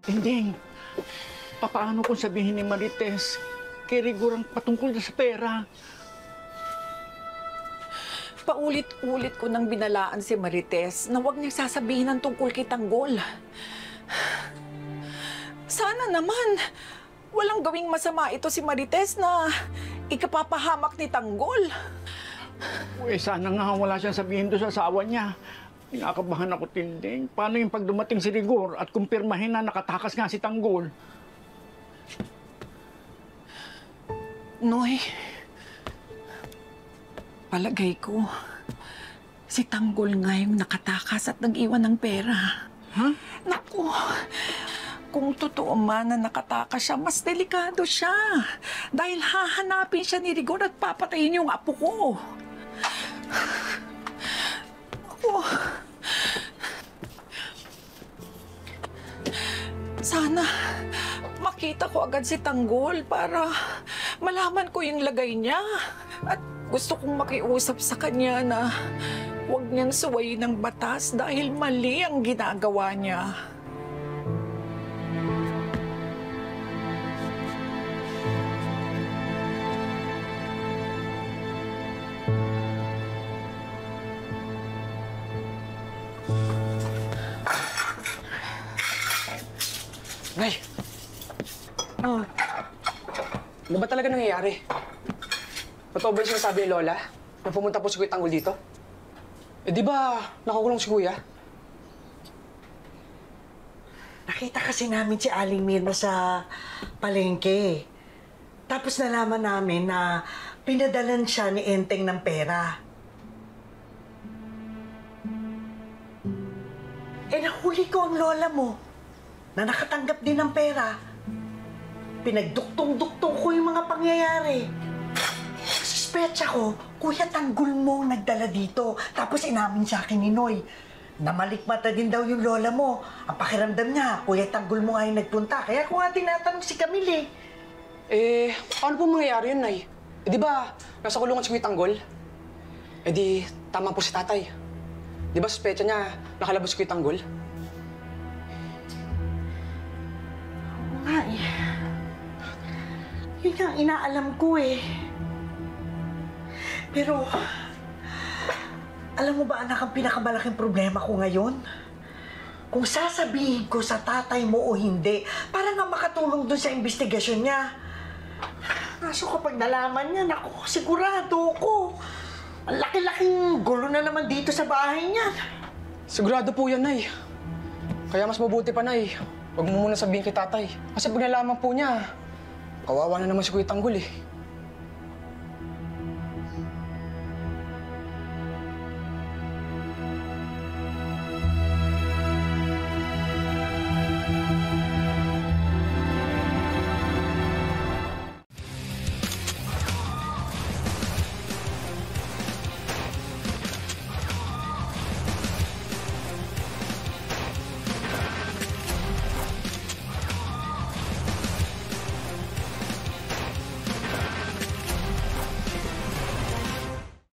Tinding, papaano kung sabihin ni Marites kay Rigor ang patungkol na sa pera? Paulit-ulit ko nang binalaan si Marites na huwag niya sasabihin ng tungkol kay Tanggol. Sana naman, walang gawing masama ito si Marites na ikapapahamak ni Tanggol. Eh, sana nga wala siyang sabihin doon sa asawa niya. Kinakabahan ako, Tinding. Paano yung pag dumating si Rigor at kumpirmahin na nakatakas nga si Tanggol? Noy, palagay ko, si Tanggol nga yung nakatakas at nag-iwan ng pera. Ha? Naku, kung totoo man na nakatakas siya, mas delikado siya. Dahil hahanapin siya ni Rigor at papatayin yung apo ko. Ako. Makita ko agad si Tanggol para malaman ko yung lagay niya. At gusto kong makiusap sa kanya na huwag niyang suwayin ng batas dahil mali ang ginagawa niya. Nay! Oh, Ano ba talaga nangyayari? Totoo ba yung sinasabi ni Lola na pumunta po si Kuya Tanggol dito? Eh di ba nakakulong si Kuya? Nakita kasi namin si Aling Mirna sa palengke. Tapos nalaman namin na pinadalan siya ni Enteng ng pera. Eh nahuli ko ang lola mo na nakatanggap din ng pera. Pinagduktong-duktong ko yung mga pangyayari. Suspecha ko, Kuya Tanggol mo ang nagdala dito. Tapos inamin sa akin ni Noy. Namalikmata din daw yung lola mo. Ang pakiramdam niya, Kuya Tanggol mo nga yung nagpunta. Kaya ko nga tinatanong si Camille. Eh, paano po mangyayari yun, Nay? Eh di ba nasa kulungan si Kuya Tanggol? Eh di, tama po si tatay. Di ba suspecha niya nakalabas si Kuya Tanggol? Oo nga eh. Yun ang inaalam ko eh. Pero, alam mo ba anak ang pinakamalaking problema ko ngayon? Kung sasabihin ko sa tatay mo o hindi, para nga makatulong dun sa investigasyon niya. Kaso kapag nalaman niya, naku, sigurado ko. Ang laki-laking gulo na naman dito sa bahay niya. Sigurado po yan, Nay. Kaya mas mabuti pa, Nay. Huwag mo muna sabihin kay tatay. Kasi pag nalaman po niya, kawawa na naman si Kuya Tanggol eh.